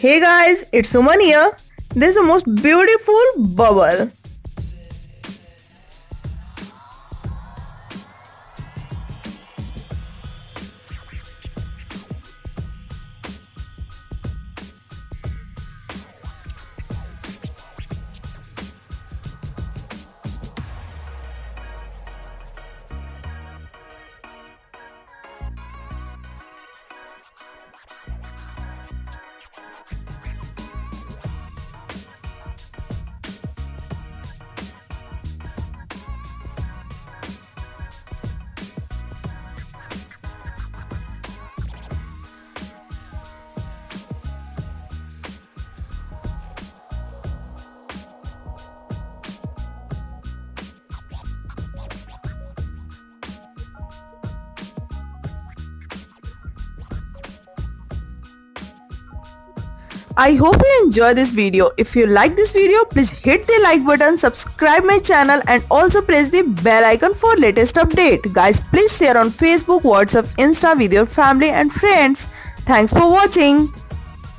Hey guys, it's Suman here. This is the most beautiful bubble. I hope you enjoy this video. If you like this video, please hit the like button, subscribe my channel and also press the bell icon for latest update. Guys, please share on Facebook, WhatsApp, Insta with your family and friends. Thanks for watching.